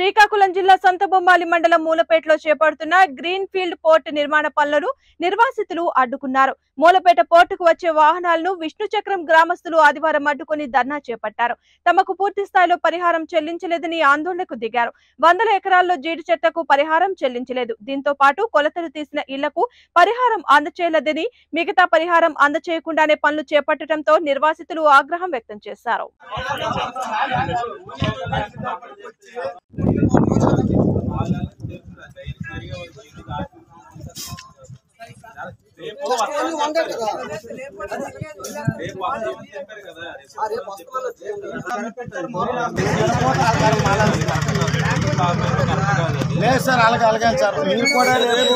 శ్రీకాకుళం జిల్లా సంతబొమ్మాలి మండలం మూలపేటలో చేపడుతున్న గ్రీన్ ఫీల్డ్ పోర్ట్ నిర్మాణ పనులను నిర్వాసితులు అడ్డుకున్నారు. మూలపేట పోర్టుకు వచ్చే వాహనాలను విష్ణు చక్రం గ్రామస్తులు ఆదివారం అడ్డుకుని ధర్నా చేపట్టారు. తమకు పూర్తి స్థాయిలో పరిహారం చెల్లించలేదని ఆందోళనకు దిగారు. వందల ఎకరాల్లో జీడి చెట్లకు పరిహారం చెల్లించలేదు. దీంతో పాటు కొలతలు తీసిన ఇళ్ళకు పరిహారం అందచేయలేదని మిగతా పరిహారం అందచేయకుండానే పనులు చేపట్టడంతో నిర్వాసితులు ఆగ్రహం వ్యక్తం చేశారు. లేదు సార్ అలాగే అలాగే సార్ మీరు కూడా రేపు